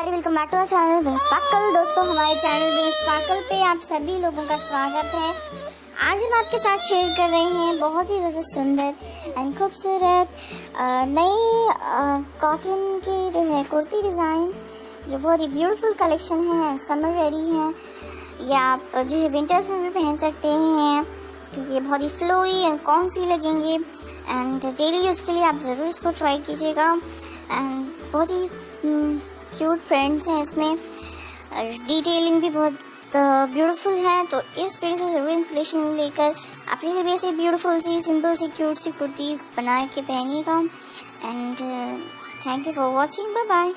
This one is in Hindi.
Everybody welcome back to our channel Sparkle दोस्तों, हमारे चैनल बिन स्पार्कल पे आप सभी लोगों का स्वागत है। आज हम आपके साथ शेयर कर रहे हैं बहुत ही ज़्यादा सुंदर एंड खूबसूरत नई कॉटन की जो है कुर्ती डिज़ाइन जो बहुत ही ब्यूटीफुल कलेक्शन है समर रेडी है। या आप जो है विंटर्स में भी पहन सकते हैं। क्योंकि ये बहुत ही फ्लोई एंड कॉम्फी लगेंगे एंड डेली यूज़ के लिए आप ज़रूर इसको ट्राई कीजिएगा। एंड बहुत ही क्यूट प्रिंट्स हैं इसमें। डिटेलिंग भी बहुत ब्यूटीफुल है तो इस प्रिंट से ज़रूर इंस्पिरेशन लेकर अपने लिए भी ऐसी ब्यूटीफुल सी सिंपल सी क्यूट सी कुर्तीज़ बना के पहनिएगा। And thank you for watching bye bye